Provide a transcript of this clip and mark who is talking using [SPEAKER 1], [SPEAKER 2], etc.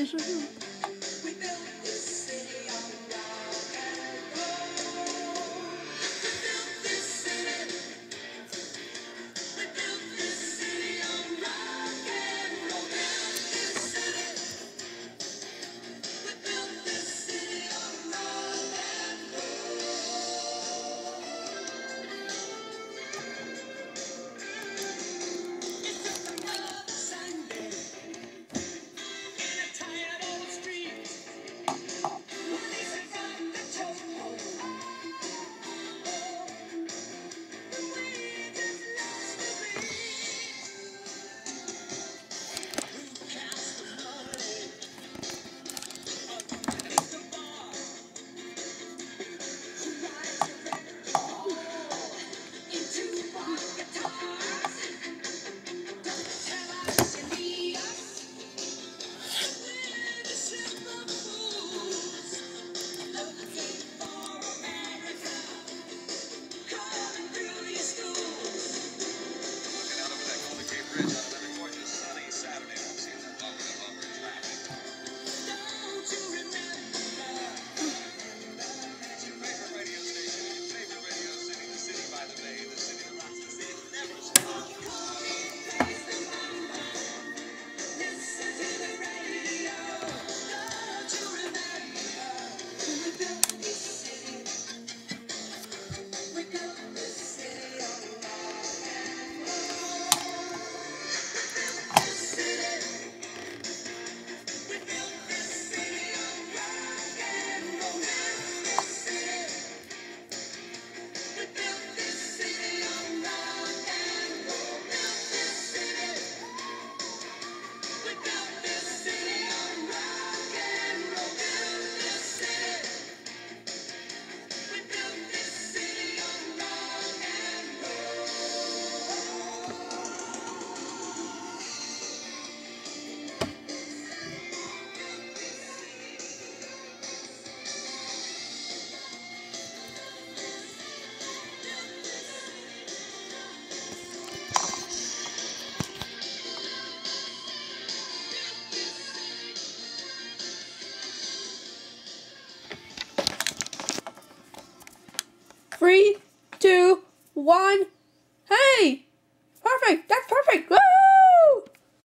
[SPEAKER 1] Yesus.
[SPEAKER 2] Good.
[SPEAKER 3] Three,
[SPEAKER 1] two, one. Hey! Perfect! That's perfect!
[SPEAKER 3] Woo!